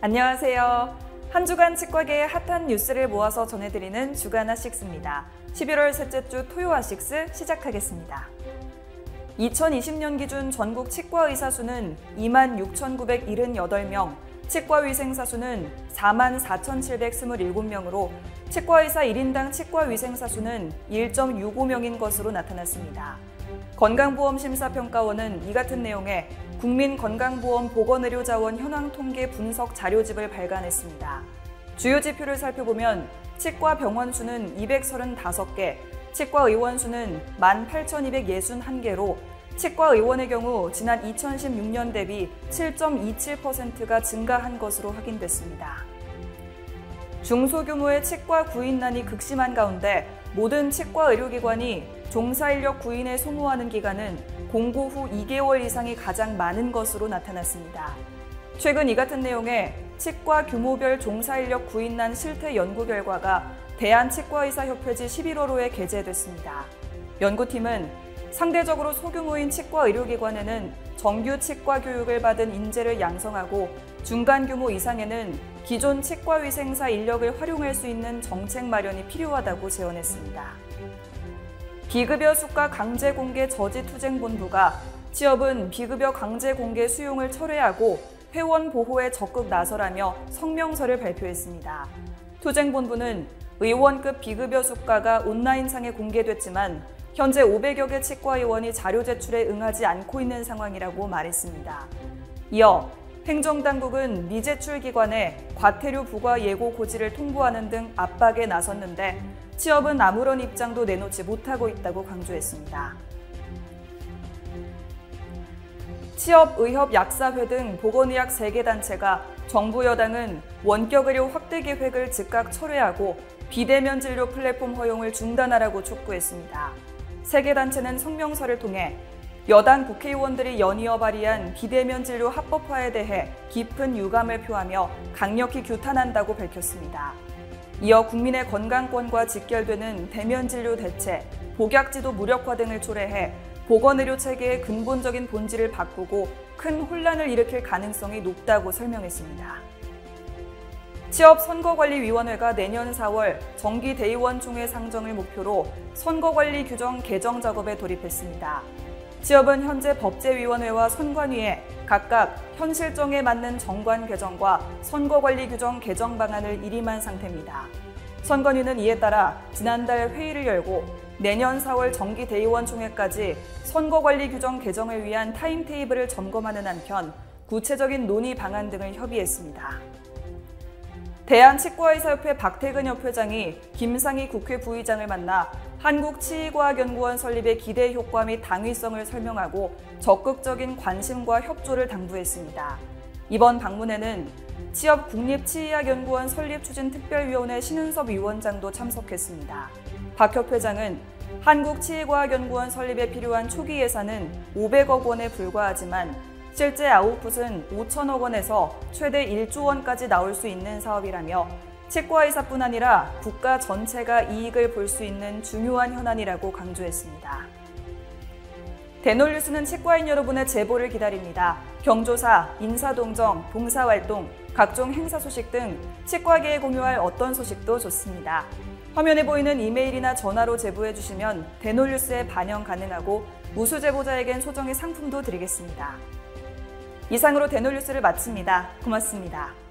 안녕하세요. 한 주간 치과계의 핫한 뉴스를 모아서 전해드리는 주간 아식스입니다. 11월 셋째 주 토요 아식스 시작하겠습니다. 2020년 기준 전국 치과 의사 수는 26,978명, 치과 위생사 수는 44,727명으로 치과 의사 1인당 치과 위생사 수는 1.65명인 것으로 나타났습니다. 건강보험심사평가원은 이 같은 내용의 국민건강보험 보건의료자원 현황 통계 분석 자료집을 발간했습니다. 주요 지표를 살펴보면 치과 병원 수는 235개, 치과 의원 수는 18,261개로 치과 의원의 경우 지난 2016년 대비 7.27%가 증가한 것으로 확인됐습니다. 중소규모의 치과 구인난이 극심한 가운데 모든 치과 의료기관이 종사인력 구인에 소모하는 기간은 공고 후 2개월 이상이 가장 많은 것으로 나타났습니다. 최근 이 같은 내용의 치과 규모별 종사인력 구인난 실태 연구 결과가 대한치과의사협회지 11월호에 게재됐습니다. 연구팀은 상대적으로 소규모인 치과 의료기관에는 정규 치과 교육을 받은 인재를 양성하고 중간 규모 이상에는 기존 치과 위생사 인력을 활용할 수 있는 정책 마련이 필요하다고 제언했습니다. 비급여 수가 강제 공개 저지 투쟁 본부가 취업은 비급여 강제 공개 수용을 철회하고 회원 보호에 적극 나서라며 성명서를 발표했습니다. 투쟁본부는 의원급 비급여 수가가 온라인상에 공개됐지만 현재 500여 개 치과의원이 자료 제출에 응하지 않고 있는 상황이라고 말했습니다. 이어 행정당국은 미제출 기관에 과태료 부과 예고 고지를 통보하는 등 압박에 나섰는데 취업은 아무런 입장도 내놓지 못하고 있다고 강조했습니다. 취업의협 약사회 등 보건의학 3개 단체가 정부 여당은 원격의료 확대 계획을 즉각 철회하고 비대면 진료 플랫폼 허용을 중단하라고 촉구했습니다. 3개 단체는 성명서를 통해 여당 국회의원들이 연이어 발의한 비대면 진료 합법화에 대해 깊은 유감을 표하며 강력히 규탄한다고 밝혔습니다. 이어 국민의 건강권과 직결되는 대면 진료 대체, 복약지도 무력화 등을 초래해 보건의료 체계의 근본적인 본질을 바꾸고 큰 혼란을 일으킬 가능성이 높다고 설명했습니다. 취업선거관리위원회가 내년 4월 정기 대의원 총회 상정을 목표로 선거관리 규정 개정 작업에 돌입했습니다. 취업은 현재 법제위원회와 선관위에 각각 현 실정에 맞는 정관 개정과 선거관리 규정 개정 방안을 일임한 상태입니다. 선관위는 이에 따라 지난달 회의를 열고 내년 4월 정기 대의원 총회까지 선거관리 규정 개정을 위한 타임테이블을 점검하는 한편 구체적인 논의 방안 등을 협의했습니다. 대한치과의사협회 박태근 협회장이 김상희 국회 부의장을 만나 한국치의과학연구원 설립의 기대 효과 및 당위성을 설명하고 적극적인 관심과 협조를 당부했습니다. 이번 방문에는 취업 국립치의학연구원 설립 추진 특별위원회 신은섭 위원장도 참석했습니다. 박 협회장은 한국치의과학연구원 설립에 필요한 초기 예산은 500억 원에 불과하지만 실제 아웃풋은 5천억 원에서 최대 1조 원까지 나올 수 있는 사업이라며 치과의사뿐 아니라 국가 전체가 이익을 볼 수 있는 중요한 현안이라고 강조했습니다. 대놀뉴스는 치과인 여러분의 제보를 기다립니다. 경조사, 인사동정, 봉사활동, 각종 행사 소식 등 치과계에 공유할 어떤 소식도 좋습니다. 화면에 보이는 이메일이나 전화로 제보해 주시면 대놀뉴스에 반영 가능하고 우수 제보자에겐 소정의 상품도 드리겠습니다. 이상으로 대놀뉴스를 마칩니다. 고맙습니다.